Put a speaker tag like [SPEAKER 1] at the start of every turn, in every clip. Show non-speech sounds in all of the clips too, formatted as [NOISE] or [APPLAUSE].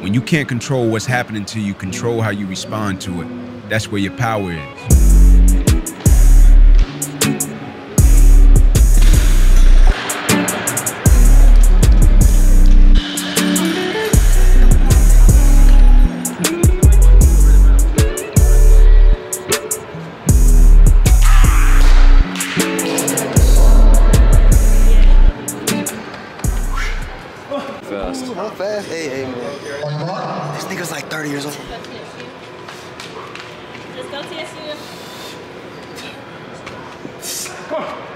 [SPEAKER 1] When you can't control what's happening to you, control how you respond to it. That's where your power is.
[SPEAKER 2] TSU.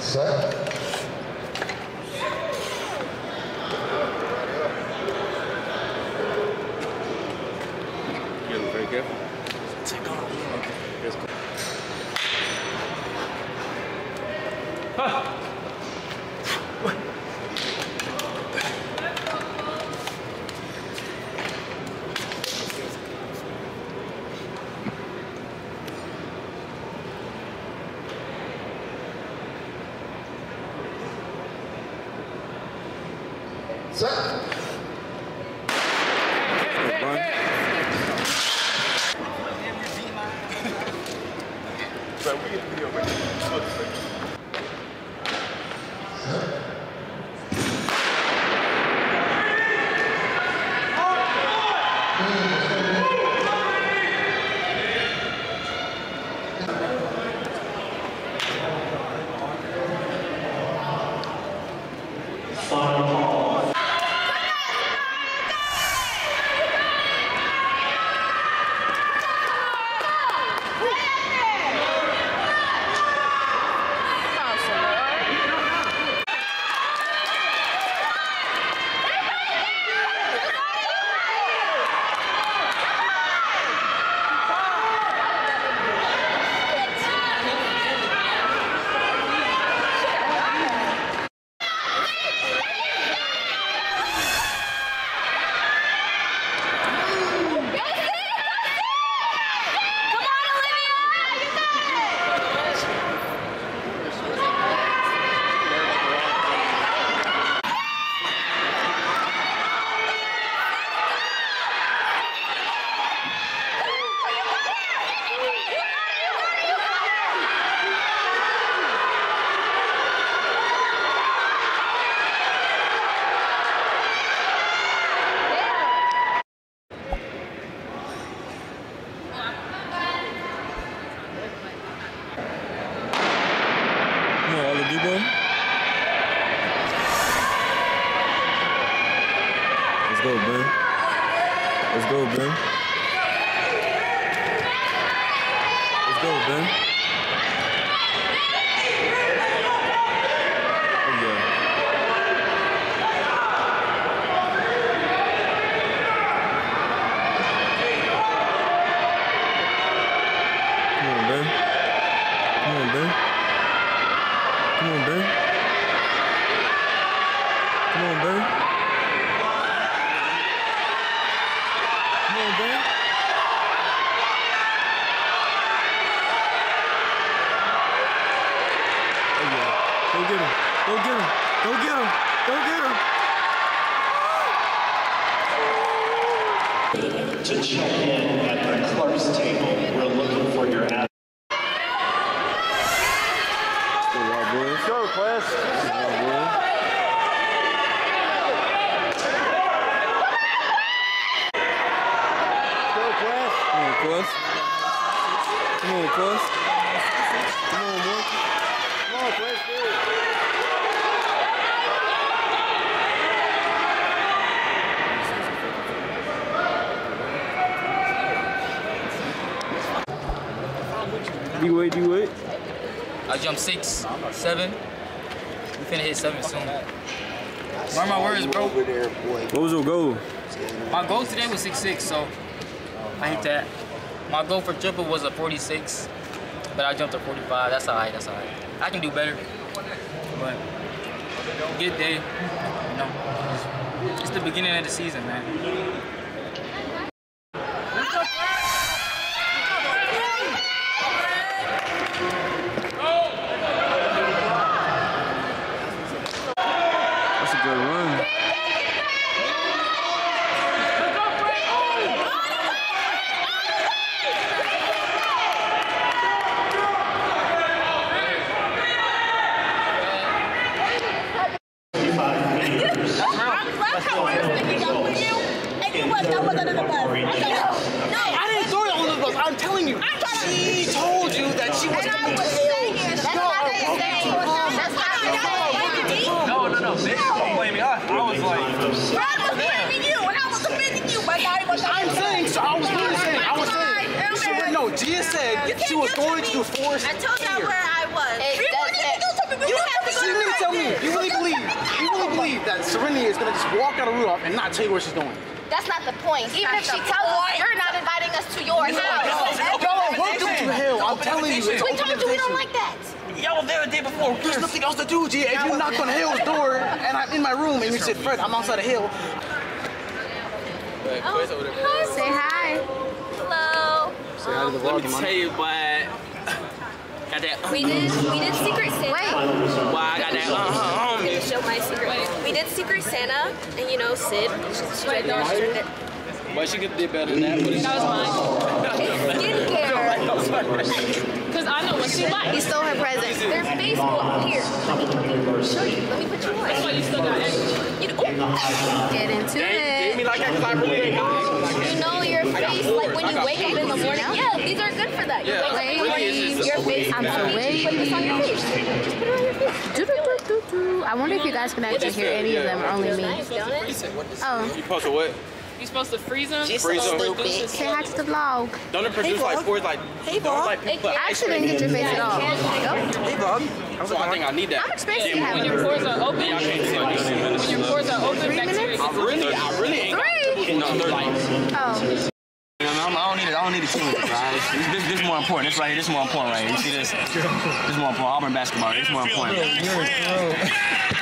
[SPEAKER 3] Set.
[SPEAKER 4] Come on, Oladipo. Let's go, Ben. Let's go, Ben. Let's go, Ben. Oh, yeah. Come on, Ben. Come on, Ben. Come on, Ben. Come on, Ben. On, Oh, yeah. Go get him. Go get him. Go get him. Go get him.
[SPEAKER 5] to check in at the clerk's table. We're looking for your ad-
[SPEAKER 4] Go, Wild Boys.
[SPEAKER 6] Go, class.
[SPEAKER 4] Wild Boys.
[SPEAKER 6] Go, class.
[SPEAKER 4] Come on, Quest. Come on, Quest. Come on, boy.
[SPEAKER 6] Come on, class. Do it.
[SPEAKER 4] D-Wade, D-Wade.
[SPEAKER 7] I jumped six, seven. We finna hit seven soon. Mark my words, bro.
[SPEAKER 6] Over there, boy.
[SPEAKER 4] What was your goal?
[SPEAKER 7] My goal today was six six, so I hit that. My goal for triple was a 46, but I jumped to 45. That's alright. That's alright. I can do better. But good day, you know. It's the beginning of the season, man.
[SPEAKER 4] That's a good run.
[SPEAKER 2] I didn't throw it on the bus. I'm telling you. She told you that she was coming to
[SPEAKER 8] No, no, no. Bitch, don't blame me. I, I was like,
[SPEAKER 2] I'm saying, so I was really saying, I was saying. She would no, Gia said she was going to the forest.
[SPEAKER 9] I told y'all where I was.
[SPEAKER 2] You so you mean to tell me, you really believe, you really believe that Serenity is gonna just walk out of Rudolph and not tell you where she's going?
[SPEAKER 9] That's not the point. Even if she tells us, you're not inviting us to your house.
[SPEAKER 2] Y'all are welcome to hell. I'm telling you. It's
[SPEAKER 9] We
[SPEAKER 2] open
[SPEAKER 9] told you we don't
[SPEAKER 2] invitation.
[SPEAKER 9] like that.
[SPEAKER 8] Y'all were there the day before.
[SPEAKER 2] There's nothing else to do, G. If you knock on Hale's door and I'm in my room and you said, Fred, I'm outside of Hale,
[SPEAKER 9] Say hi. Hello.
[SPEAKER 8] Say hi to the Let me tell you, but got that.
[SPEAKER 9] We did we did Secret Santa. Wait.
[SPEAKER 8] Why I got that. Uh,
[SPEAKER 9] Let me show my secret. We did Secret Santa, and you know Sid. She, she read the street that
[SPEAKER 8] she could do better than that. But it's [LAUGHS]
[SPEAKER 9] skincare.
[SPEAKER 10] Because I know what she likes.
[SPEAKER 9] He stole her present. Their Facebook here. Let me, let me show you. Let me put you
[SPEAKER 10] That's why
[SPEAKER 9] on.
[SPEAKER 10] you still got extra.
[SPEAKER 9] You know, ooh. Get into
[SPEAKER 8] Gave me
[SPEAKER 9] it.
[SPEAKER 8] like that 'cause I really ain't got it. Like
[SPEAKER 9] You know your face, like when you wake up in the morning. Yeah, these are good for that. You
[SPEAKER 8] Yeah,
[SPEAKER 9] wake up in the
[SPEAKER 8] really,
[SPEAKER 9] morning,
[SPEAKER 8] it's just
[SPEAKER 9] your
[SPEAKER 8] a
[SPEAKER 9] face.
[SPEAKER 8] wig.
[SPEAKER 9] I'm so wait. Put this on your face. Just put it on your face.
[SPEAKER 11] Do, do, do, do, do. I wonder if you guys can actually hear any of them or only me.
[SPEAKER 9] Nice, don't it?
[SPEAKER 11] Oh,
[SPEAKER 8] You supposed to what?
[SPEAKER 10] You supposed to freeze them?
[SPEAKER 8] Freeze them.
[SPEAKER 11] say hi to the vlog.
[SPEAKER 8] Don't it produce like sports like? Don't like people put
[SPEAKER 11] I
[SPEAKER 8] ice
[SPEAKER 11] actually didn't
[SPEAKER 8] cream
[SPEAKER 11] get
[SPEAKER 8] in
[SPEAKER 11] your face at all. Yep.
[SPEAKER 2] hey, Bob.
[SPEAKER 8] So I think I need that.
[SPEAKER 11] How much space do you have?
[SPEAKER 10] When your pores are open,
[SPEAKER 8] Y'all can't see like
[SPEAKER 10] when your pores are open,
[SPEAKER 11] Three
[SPEAKER 10] bacteria
[SPEAKER 11] minutes?
[SPEAKER 8] I really, I really ain't
[SPEAKER 11] Three?
[SPEAKER 8] got oh. no like.
[SPEAKER 11] Oh,
[SPEAKER 12] I don't need it. I don't need it too much, guys. This, this, this is more important. This right here. This is more important right here. You see this? This is more important. Auburn basketball. This is more important.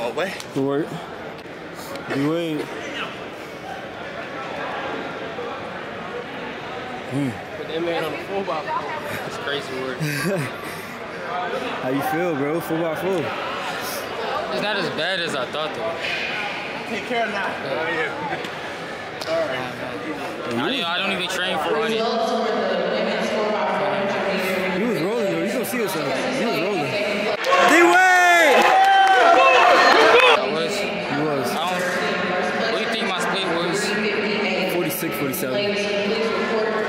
[SPEAKER 2] On, way.
[SPEAKER 4] Good work. Good work.
[SPEAKER 7] Put that man on the fullback. It's crazy work. [LAUGHS]
[SPEAKER 4] How you feel, bro? Full by full.
[SPEAKER 7] It's not as bad as I thought though.
[SPEAKER 2] Take care of that.
[SPEAKER 7] I, didn't- I don't even train for running.
[SPEAKER 4] You was rolling though. You gonna see yourself. You was rolling. D-Way!
[SPEAKER 7] I was.
[SPEAKER 4] He was.
[SPEAKER 7] I don't. What do you think my split was?
[SPEAKER 4] 46, 47.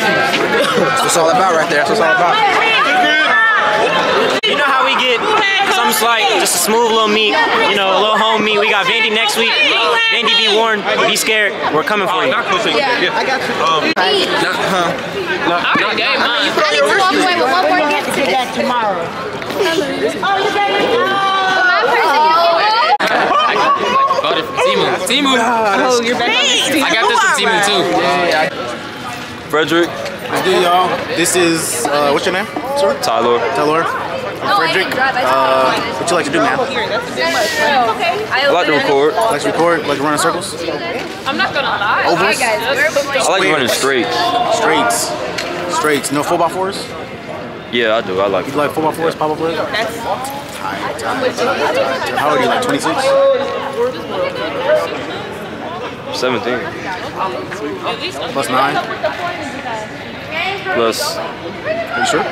[SPEAKER 12] That's what it's all about right there. That's what it's all about.
[SPEAKER 13] You know how we get something slight, just a smooth little meat, you know, a little home meat. We got Vandy next week. Vandy be warned, be scared. We're coming for you.
[SPEAKER 2] Yeah, I got you.
[SPEAKER 11] Um, eat.
[SPEAKER 10] I already gave mine.
[SPEAKER 11] I need to walk away with one more gift.
[SPEAKER 10] to that tomorrow.
[SPEAKER 11] Oh, My person, oh.
[SPEAKER 7] Got it Temu. Temu.
[SPEAKER 10] Oh, you're back on this
[SPEAKER 7] I got this from Temu too.
[SPEAKER 13] Frederick,
[SPEAKER 2] What's good, y'all? This is, uh, what's your name, sir?
[SPEAKER 13] Tyler.
[SPEAKER 2] Taylor. I'm Frederick. Uh, what you like to do, man?
[SPEAKER 13] I like to record.
[SPEAKER 2] I Like to record? Like to run in circles?
[SPEAKER 10] I'm not gonna lie.
[SPEAKER 2] Ovals?
[SPEAKER 13] I like running straight.
[SPEAKER 2] Straights. Straights. No 4x4s?
[SPEAKER 13] Yeah, I do. I like
[SPEAKER 2] You like 4x4s, pop up? How old are you, like 26?
[SPEAKER 13] 17
[SPEAKER 2] Plus 9?
[SPEAKER 13] plus
[SPEAKER 2] Are you sure?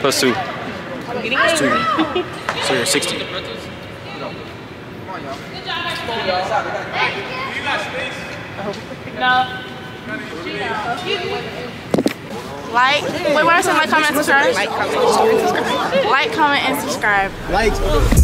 [SPEAKER 13] plus two.
[SPEAKER 2] Plus 2. So you're 60.
[SPEAKER 10] No.
[SPEAKER 14] Like, wait, what I said? Like, comment, and subscribe. Like, comment, and subscribe. Like, comment, and subscribe.
[SPEAKER 2] Like.